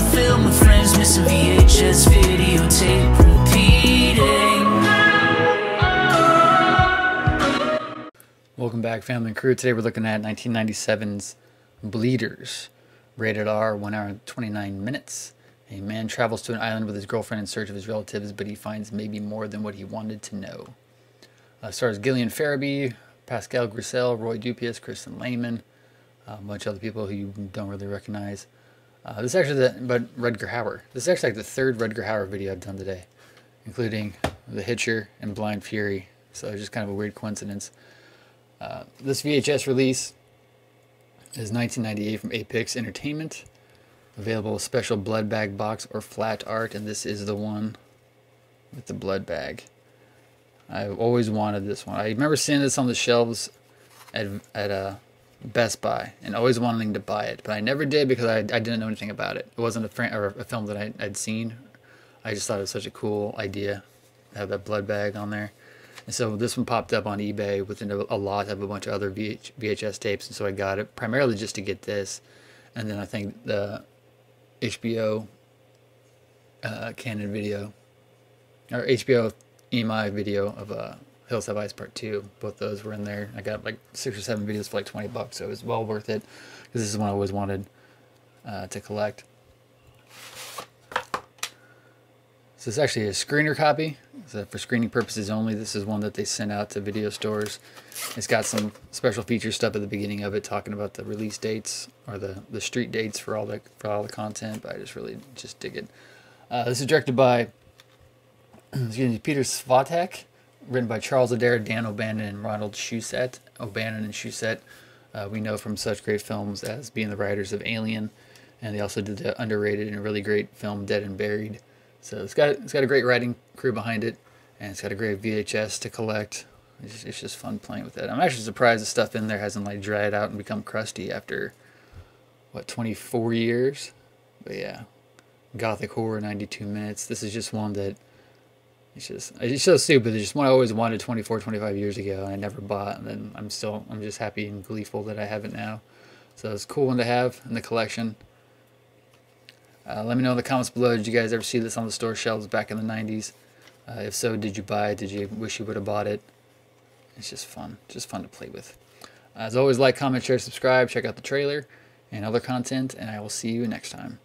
friends, missing VHS videotape repeating. Welcome back, family and crew. Today we're looking at 1997's Bleeders, rated R, 1 hour and 29 minutes. A man travels to an island with his girlfriend in search of his relatives, but he finds maybe more than what he wanted to know. Uh, stars Gillian Ferrabee, Pascal Grisel, Roy Dupuis, Kristin Lehman, a bunch of other people who you don't really recognize. Uh, this is actually the, but Rutger Hauer. This is actually like the third Rutger Hauer video I've done today, including The Hitcher and Blind Fury. So it's just kind of a weird coincidence. Uh, this VHS release is 1998 from Apex Entertainment. Available special blood bag box or flat art, and this is the one with the blood bag. I've always wanted this one. I remember seeing this on the shelves at at uh, Best Buy and always wanting to buy it, but I never did because I, I didn't know anything about it. It wasn't a, fran- or a film that I, I'd seen. I just thought it was such a cool idea to have that blood bag on there. And so this one popped up on eBay within a, a lot of a bunch of other VH, VHS tapes, and so I got it primarily just to get this. And then I think the HBO uh, Cannon video or HBO EMI video of uh, Hills Have Eyes Part 2. Both those were in there. I got like six or seven videos for like 20 bucks, so it was well worth it because this is one I always wanted uh, to collect. So it's actually a screener copy. So for screening purposes only, this is one that they sent out to video stores. It's got some special feature stuff at the beginning of it, talking about the release dates or the, the street dates for all the for all the content. But I just really just dig it. Uh, this is directed by excuse me, Peter Svatek, written by Charles Adair, Dan O'Bannon, and Ronald Shusett. O'Bannon and Shusett, uh, we know from such great films as being the writers of Alien, and they also did the underrated and really great film Dead and Buried. So it's got it's got a great writing crew behind it, and it's got a great VHS to collect. It's just, it's just fun playing with it. I'm actually surprised the stuff in there hasn't like dried out and become crusty after what 24 years. But yeah, Gothic horror, 92 minutes. This is just one that it's just it's so stupid. It's just one I always wanted 24, 25 years ago, and I never bought. And then I'm still I'm just happy and gleeful that I have it now. So it's a cool one to have in the collection. Uh, let me know in the comments below. Did you guys ever see this on the store shelves back in the 90s? Uh, if so, did you buy it? Did you wish you would have bought it? It's just fun. Just fun to play with. As always, like, comment, share, subscribe. Check out the trailer and other content, and I will see you next time.